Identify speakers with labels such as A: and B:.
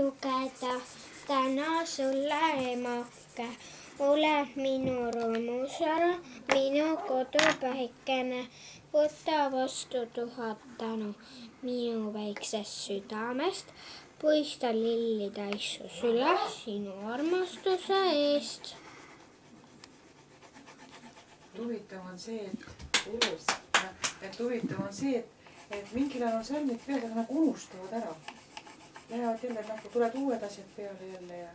A: lugeda täna sulle, emake. oled minu rõõmusara, minu kodupäikene. võta vastu tuhat tänu minu väiksest südamest. puista lilli täis su süle sinu armastuse eest.
B: huvitav on see, et ilus, et huvitav on see, et, et mingil ajal on salmid peas, aga nagu unustavad ära. Nämä on kyllä, kun tulevat uudet asiat peolle jälleen ja